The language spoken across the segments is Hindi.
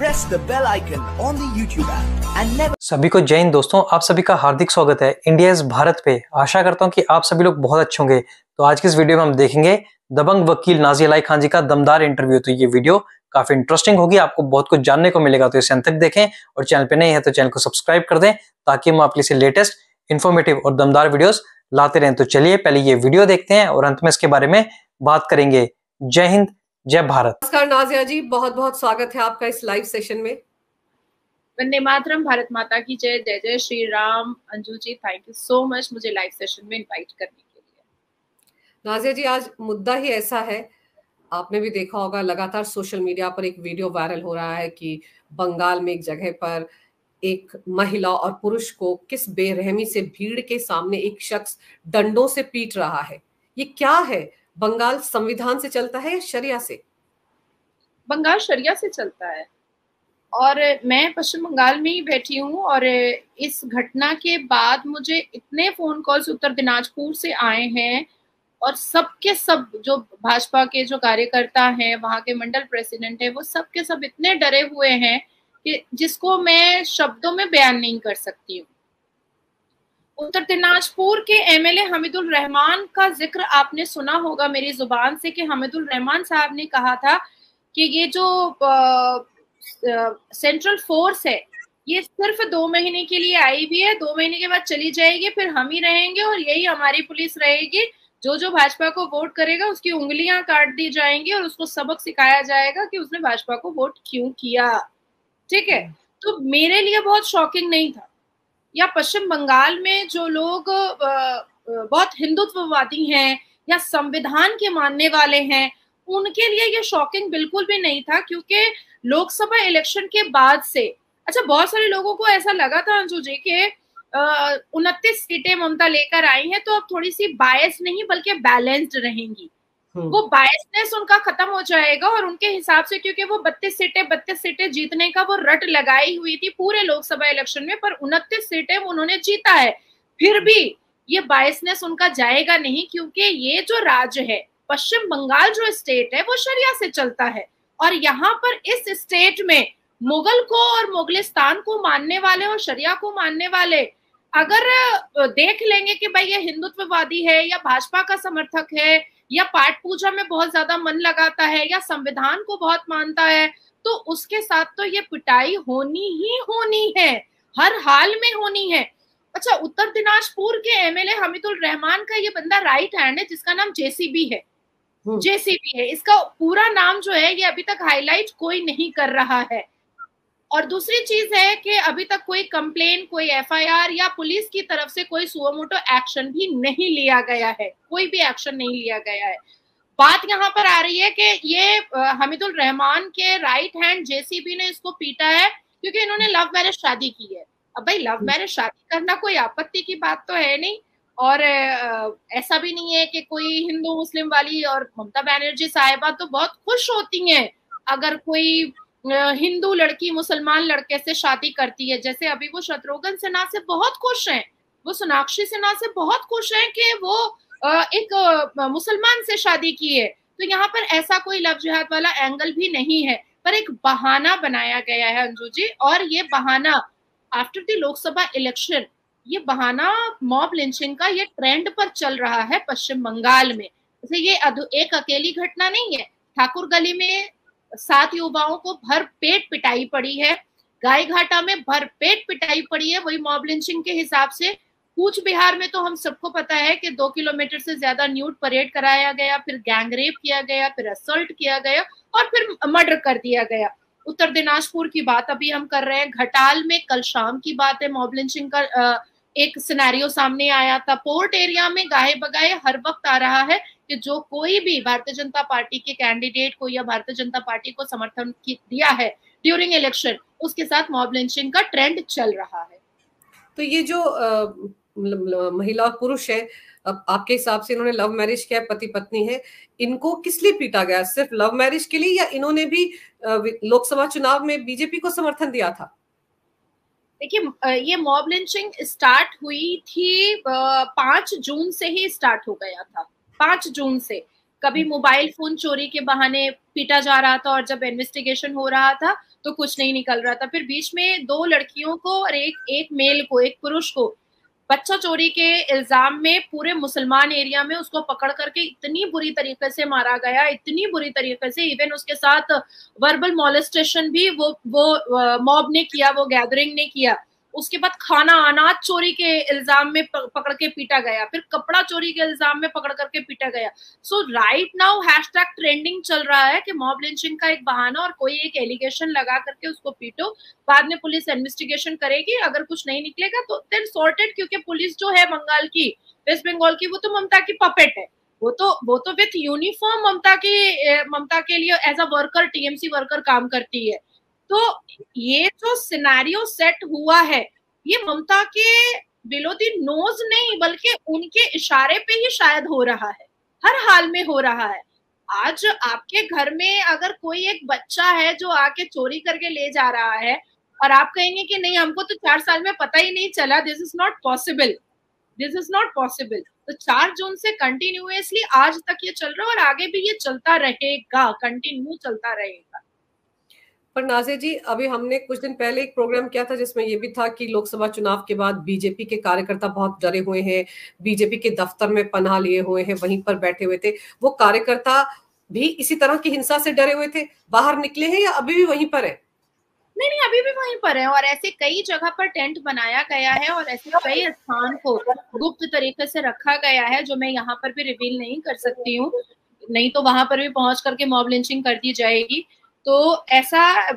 press the bell icon on the YouTube app and never सभी को जय हिंद दोस्तों, आप सभी का हार्दिक स्वागत है इंडिया इज़ भारत पे। आशा करता हूँ कि आप सभी लोग बहुत अच्छे होंगे। तो आज की इस वीडियो में हम देखेंगे दबंग वकील नाजी अलाई खान जी का दमदार इंटरव्यू। तो ये वीडियो काफ़ी इंटरेस्टिंग होगी, आपको बहुत कुछ जानने को मिलेगा। तो इसे अंत तक देखें और चैनल पे नहीं है तो चैनल को सब्सक्राइब कर दें ताकि हम आपके लिए लेटेस्ट इन्फॉर्मेटिव और दमदार वीडियोस लाते रहें। तो चलिए, पहले ये वीडियो देखते हैं और अंत में इसके बारे में बात करेंगे। जय हिंद जय भारत। नमस्कार नाजिया जी बहुत बहुत स्वागत है आपका इस लाइव सेशन में। वंदे मातरम भारत माता की जय जय जय Shri Ram. Anju ji thank you so much मुझे लाइव सेशन में इनवाइट करने के लिए। नाजिया जी आज मुद्दा ही ऐसा है आपने भी देखा होगा लगातार सोशल मीडिया पर एक वीडियो वायरल हो रहा है कि बंगाल में एक जगह पर एक महिला और पुरुष को किस बेरहमी से भीड़ के सामने एक शख्स डंडों से पीट रहा है। ये क्या है? बंगाल संविधान से चलता है या शरिया से? बंगाल शरिया से चलता है। और मैं पश्चिम बंगाल में ही बैठी हूँ और इस घटना के बाद मुझे इतने फ़ोन कॉल्स उत्तर दिनाजपुर से आए हैं और सबके सब जो भाजपा के जो कार्यकर्ता हैं, वहाँ के मंडल प्रेसिडेंट है, वो सब के सब इतने डरे हुए हैं कि जिसको मैं शब्दों में बयान नहीं कर सकती हूँ। उत्तर दिनाजपुर के एमएलए हमीदुल रहमान का ज़िक्र आपने सुना होगा मेरी ज़ुबान से कि हमीदुल रहमान साहब ने कहा था कि ये जो सेंट्रल फोर्स है ये सिर्फ़ दो महीने के लिए आई भी है दो महीने के बाद चली जाएगी फिर हम ही रहेंगे और यही हमारी पुलिस रहेगी जो जो भाजपा को वोट करेगा उसकी उंगलियाँ काट दी जाएँगी और उसको सबक सिखाया जाएगा कि उसने भाजपा को वोट क्यों किया। ठीक है? तो मेरे लिए बहुत शॉकिंग नहीं था। या पश्चिम बंगाल में जो लोग बहुत हिंदुत्ववादी हैं या संविधान के मानने वाले हैं, उनके लिए ये शॉकिंग बिल्कुल भी नहीं था क्योंकि लोकसभा इलेक्शन के बाद से अच्छा बहुत सारे लोगों को ऐसा लगा था अंजू जी के उनतीस सीटें ममता लेकर आई हैं तो अब थोड़ी सी बायस नहीं, बल्कि बैलेंस्ड रहेंगी। वो बायसनेस उनका खत्म हो जाएगा और उनके हिसाब से क्योंकि वो बत्तीस सीटें बत्तीस सीटें जीतने का वो रट लगाई हुई थी पूरे लोकसभा इलेक्शन में पर उनतीस सीटें उन्होंने जीता है। फिर भी ये बायसनेस उनका जाएगा नहीं क्योंकि ये जो राज्य है पश्चिम बंगाल जो स्टेट है वो शरिया से चलता है। और यहाँ पर इस स्टेट में मुगल को और मुगलिस्तान को मानने वाले और शरिया को मानने वाले अगर देख लेंगे कि भाई ये हिंदुत्ववादी है या भाजपा का समर्थक है या पाठ पूजा में बहुत ज़्यादा मन लगाता है या संविधान को बहुत मानता है तो उसके साथ तो ये पिटाई होनी ही होनी है हर हाल में होनी है। अच्छा उत्तर दिनाजपुर के एमएलए हमीदुल रहमान का ये बंदा राइट हैंड है जिसका नाम जेसीबी है। जेसीबी है इसका पूरा नाम जो है ये अभी तक हाईलाइट कोई नहीं कर रहा है। और दूसरी चीज़ है कि अभी तक कोई कंप्लेन कोई एफआईआर या पुलिस की तरफ़ से कोई सुओमोटो एक्शन भी नहीं लिया गया है। कोई भी एक्शन नहीं लिया गया है। बात यहाँ पर आ रही है कि ये हमीदुल रहमान के राइट हैंड जेसीबी ने इसको पीटा है क्योंकि इन्होंने लव मैरिज शादी की है। अब भाई लव मैरिज शादी करना कोई आपत्ति की बात तो है नहीं और ऐसा भी नहीं है कि कोई हिंदू मुस्लिम वाली और ममता बनर्जी साहिबा तो बहुत खुश होती हैं। अगर कोई हिंदू लड़की, मुसलमान लड़के से शादी करती है। जैसे अभी वो शत्रुघ्न सिन्हा से बहुत खुश हैं। वो सोनाक्षी सिन्हा से बहुत खुश हैं कि वो एक मुसलमान से शादी की है। तो यहाँ पर ऐसा कोई लव जिहाद वाला एंगल भी नहीं है। पर एक बहाना बनाया गया है अंजू जी, और ये बहाना आफ्टर द लोकसभा इलेक्शन ये बहाना मॉब लिंचिंग का ये ट्रेंड पर चल रहा है पश्चिम बंगाल में। जैसे ये एक अकेली घटना नहीं है। ठाकुर गली में सात युवाओं को भर पेट पिटाई पड़ी है। गाय घाटा में भर पेट पिटाई पड़ी है। वही मॉब लिंचिंग के हिसाब से कूच बिहार में तो हम सबको पता है कि दो किलोमीटर से ज़्यादा न्यूट परेड कराया गया, फिर गैंगरेप किया गया, फिर असल्ट किया गया और फिर मर्डर कर दिया गया। उत्तर दिनाजपुर की बात अभी हम कर रहे हैं। घटाल में कल शाम की बात है। मॉब लिंचिंग का एक सिनेरियो सामने आया था। पोर्ट एरिया में गाहे बगाए हर वक्त आ रहा है। कि जो कोई भी भारतीय जनता पार्टी के कैंडिडेट को या भारतीय जनता पार्टी को समर्थन दिया है ड्यूरिंग इलेक्शन उसके साथ मॉब लिंचिंग का ट्रेंड चल रहा है। तो ये जो आ, महिला पुरुष है अब आपके हिसाब से इन्होंने लव मैरिज किया पति पत्नी है इनको किस लिए पीटा गया? सिर्फ़ लव मैरिज के लिए या इन्होंने भी लोकसभा चुनाव में बीजेपी को समर्थन दिया था? देखिए ये मॉब लिंचिंग स्टार्ट हुई थी पाँच जून से ही स्टार्ट हो गया था। पाँच जून से। कभी मोबाइल फ़ोन चोरी के बहाने पीटा जा रहा था और जब इन्वेस्टिगेशन हो रहा था तो कुछ नहीं निकल रहा था। फिर बीच में दो लड़कियों को और एक एक मेल को एक पुरुष को बच्चा चोरी के इल्ज़ाम में पूरे मुसलमान एरिया में उसको पकड़ करके इतनी बुरी तरीके से मारा गया इतनी बुरी तरीके से इवन उसके साथ वर्बल मॉलेस्टेशन भी वो वो मॉब ने किया वो गैदरिंग ने किया। उसके बाद खाना अनाज चोरी के इल्ज़ाम में पकड़ के पीटा गया, फिर कपड़ा चोरी के इल्ज़ाम में पकड़ करके पीटा गया। So right now hashtag trending चल रहा है कि मॉब लिंचिंग का एक बहाना और कोई एक एलिगेशन लगा करके उसको पीटो, बाद में पुलिस इन्वेस्टिगेशन करेगी, अगर कुछ नहीं निकलेगा तो देन सॉर्टेड क्योंकि पुलिस जो है बंगाल की, वेस्ट बंगाल की, वो तो ममता की पपेट है। वो तो वो तो विथ यूनिफॉर्म ममता की ममता के लिए as a worker TMC worker काम करती है। तो ये जो सिनारियो सेट हुआ है, ये ममता के दी नोज़ नहीं, बल्कि उनके इशारे पे ही शायद हो रहा है, हर हाल में हो रहा है। आज आपके घर में अगर कोई एक बच्चा है जो आके चोरी करके ले जा रहा है, और आप कहेंगे कि नहीं, हमको तो चार साल में पता ही नहीं चला this is not possible this is not possible तो चार जून से कंटिन्यूसली आज तक ये चल रहा है और आगे भी ये चलता रहेगा कंटिन्यू चलता रहेगा। पर नाजे जी, अभी हमने कुछ दिन पहले एक प्रोग्राम किया था जिसमें यह भी था कि लोकसभा चुनाव के बाद बीजेपी के कार्यकर्ता बहुत डरे हुए हैं बीजेपी के दफ्तर में पनाह लिए हुए हैं, वहीं पर बैठे हुए थे। वो कार्यकर्ता भी इसी तरह की हिंसा से डरे हुए थे? बाहर निकले हैं या अभी भी वहीं पर है? नहीं नहीं, अभी भी वहीं पर है और ऐसे कई जगह पर टेंट बनाया गया है और ऐसे कई स्थान को गुप्त तरीके से रखा गया है जो मैं यहाँ पर भी रिवील नहीं कर सकती हूँ। नहीं तो वहाँ पर भी पहुँच करके मॉब लिंचिंग कर दी जाएगी। तो ऐसा,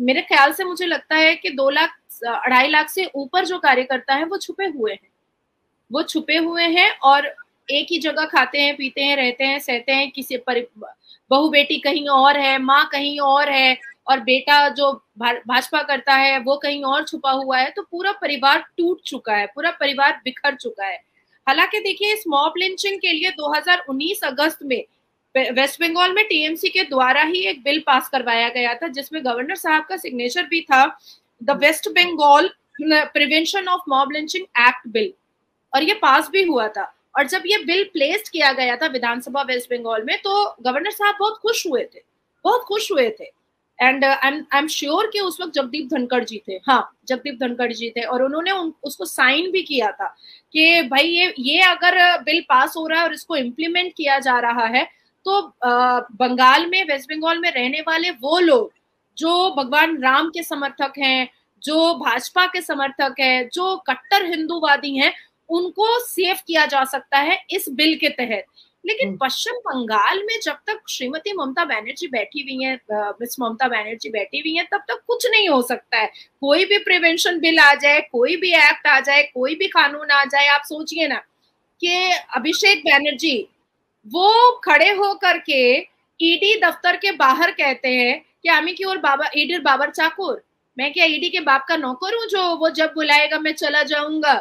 मेरे ख्याल से मुझे लगता है कि दो लाख, अढ़ाई लाख से ऊपर जो कार्यकर्ता है, वो छुपे हुए हैं। वो छुपे हुए हैं और एक ही जगह खाते हैं, पीते हैं, रहते हैं, सहते हैं, किसी पर, बहु बेटी कहीं और है, माँ कहीं और है और बेटा जो भाजपा करता है, वो कहीं और छुपा हुआ है तो पूरा परिवार टूट चुका है, पूरा परिवार बिखर चुका है। हालाँकि देखिए, इस मॉब लिंचिंग के लिए 2019 अगस्त में वेस्ट बंगाल में टीएमसी के द्वारा ही एक बिल पास करवाया गया था जिसमें गवर्नर साहब का सिग्नेचर भी था the West Bengal prevention of mob lynching act bill और ये पास भी हुआ था। और जब ये बिल प्लेस्ड किया गया था विधानसभा वेस्ट बंगाल में तो गवर्नर साहब बहुत खुश हुए थे बहुत खुश हुए थे। एंड आई एम श्योर कि उस वक्त जगदीप धनखड़ जी थे। हाँ जगदीप धनखड़ जी थे। और उन्होंने उन, उसको साइन भी किया था कि भाई ये ये अगर बिल पास हो रहा है और इसको इम्प्लीमेंट किया जा रहा है तो बंगाल में वेस्ट बंगाल में रहने वाले वो लोग जो भगवान राम के समर्थक हैं जो भाजपा के समर्थक हैं जो कट्टर हिंदूवादी हैं उनको सेव किया जा सकता है इस बिल के तहत लेकिन हम्म। पश्चिम बंगाल में जब तक श्रीमती ममता बैनर्जी बैठी हुई है मिस ममता बैनर्जी बैठी हुई है तब तक कुछ नहीं हो सकता है कोई भी प्रिवेंशन बिल आ जाए कोई भी एक्ट आ जाए कोई भी कानून आ जाए आप सोचिए ना कि अभिषेक बैनर्जी वो खड़े हो करके ईडी दफ्तर के बाहर कहते हैं कि आमी की और बाबा ईडी बाबर चाकुर, मैं क्या ईडी के बाप का नौकर हूँ जो वो जब बुलाएगा मैं चला जाऊँगा?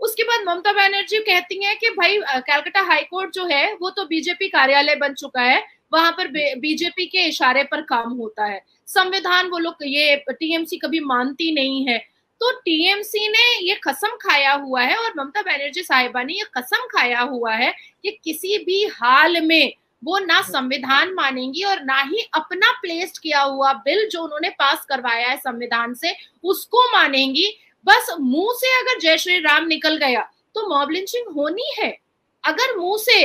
उसके बाद ममता बनर्जी कहती हैं कि भाई कैलकाटा हाईकोर्ट जो है, वो तो बीजेपी कार्यालय बन चुका है, वहाँ पर बीजेपी के इशारे पर काम होता है। संविधान वो लोग, ये टीएमसी कभी मानती नहीं है। तो टीएमसी ने ये कसम खाया हुआ है और ममता बनर्जी साहिबा ने ये कसम खाया हुआ है कि किसी भी हाल में वो ना संविधान मानेंगी और ना ही अपना प्लेस्ड किया हुआ बिल जो उन्होंने पास करवाया है संविधान से, उसको मानेंगी। बस मुँह से अगर जय श्री राम निकल गया तो मॉब लिंचिंग होनी है। अगर मुँह से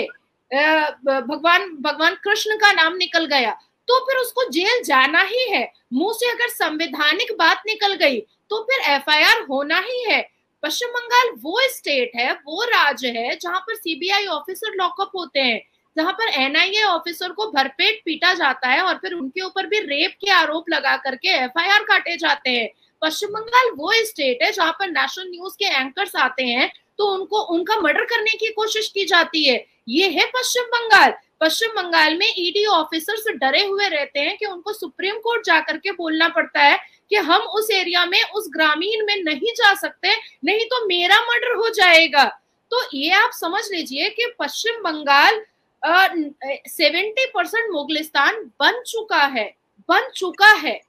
भगवान भगवान कृष्ण का नाम निकल गया तो फिर उसको जेल जाना ही है। मुँह से अगर संवैधानिक बात निकल गई तो फिर एफआईआर होना ही है। पश्चिम बंगाल वो स्टेट है, वो राज्य है, जहाँ पर सीबीआई ऑफिसर लॉकअप होते हैं, जहाँ पर एनआईए ऑफिसर को भरपेट पीटा जाता है और फिर उनके ऊपर भी रेप के आरोप लगा करके एफआईआर काटे जाते हैं। पश्चिम बंगाल वो स्टेट है जहाँ पर नेशनल न्यूज़ के एंकर्स आते हैं तो उनको, उनका मर्डर करने की कोशिश की जाती है। ये है पश्चिम बंगाल। पश्चिम बंगाल में ईडी ऑफिसर्स डरे हुए रहते हैं कि उनको सुप्रीम कोर्ट जाकर के बोलना पड़ता है कि हम उस एरिया में, उस ग्रामीण में नहीं जा सकते, नहीं तो मेरा मर्डर हो जाएगा। तो ये आप समझ लीजिए कि पश्चिम बंगाल सेवेंटी परसेंट मुगलिस्तान बन चुका है, बन चुका है।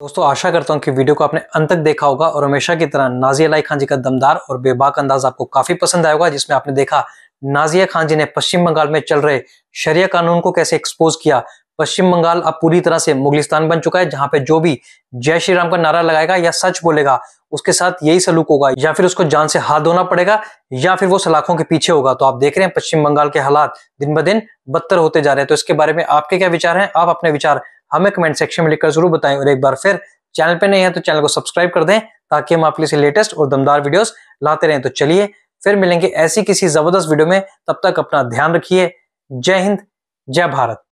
दोस्तों, आशा करता हूँ कि वीडियो को आपने अंत तक देखा होगा और हमेशा की तरह नाजिया लाई खान जी का दमदार और बेबाक अंदाज आपको काफ़ी पसंद आएगा जिसमें आपने देखा नाजिया खान जी ने पश्चिम बंगाल में चल रहे शरिया कानून को कैसे एक्सपोज किया, पश्चिम बंगाल अब पूरी तरह से मुगलिस्तान बन चुका है, जहाँ पे जो भी जय श्री राम का नारा लगाएगा या सच बोलेगा, उसके साथ यही सलूक होगा, या फिर उसको जान से हाथ धोना पड़ेगा, या फिर वो सलाखों के पीछे होगा। तो आप देख रहे हैं, पश्चिम बंगाल के हालात दिन ब दिन बदतर होते जा रहे हैं। तो इसके बारे में आपके क्या विचार हैं? आप अपने विचार हमें कमेंट सेक्शन में लिखकर ज़रूर बताएँ। और एक बार फिर, चैनल पे नहीं है तो चैनल को सब्सक्राइब कर दें, ताकि हम आपके लिए लेटेस्ट और दमदार वीडियोस लाते रहें। तो चलिए फिर मिलेंगे ऐसी किसी ज़बरदस्त वीडियो में। तब तक अपना ध्यान रखिए। जय हिंद, जय भारत।